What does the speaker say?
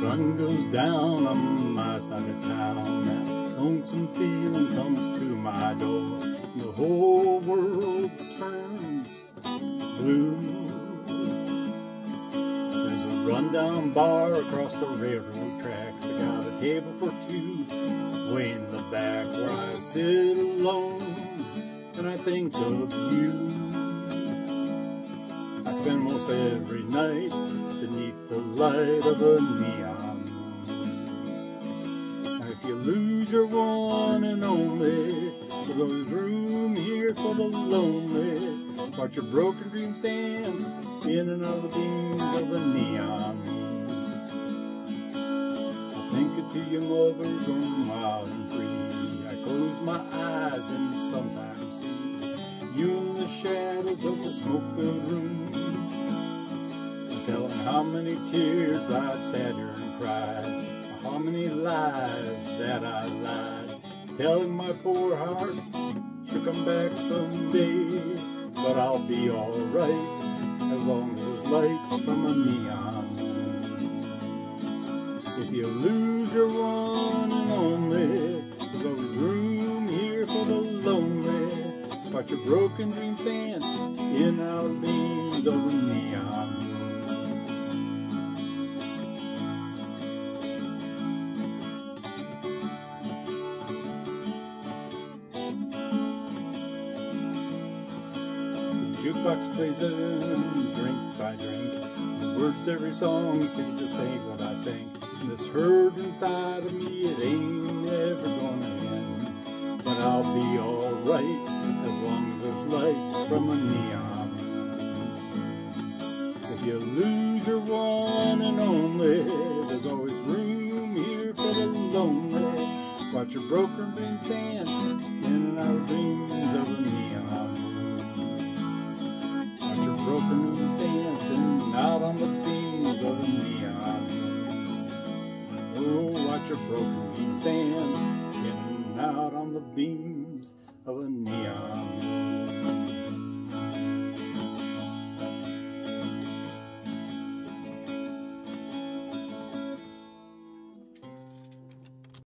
sun goes down on my side of town. That lonesome feeling comes to my door. The whole world turns blue. There's a rundown bar across the railroad tracks. I got a table for two way in the back where I sit alone and I think of you. I spend every night beneath the light of a neon moon. If you lose your one and only, there's room here for the lonely. Watch your broken dreams dance in and out of the beams of a neon moon. I think of two young lovers going wild and free. I close my eyes and sometimes see you in the shadows of the smoke-filled room how many tears I've sat here and cried, how many lies that I lied, telling my poor heart she'll come back someday, but I'll be alright as long as light from a neon. If you lose your one and only, there's always room here for the lonely. Watch your broken dreams dance in our beams of neon jukebox plays a drink by drink. The words every song seems to say what I think. And this hurt inside of me, it ain't ever gonna end. But I'll be alright as long as there's light from a neon. If you lose your one and only, there's always room here for the lonely. Watch your broken dreams dance in of dreams of a neon broken in and out on the beams of a neon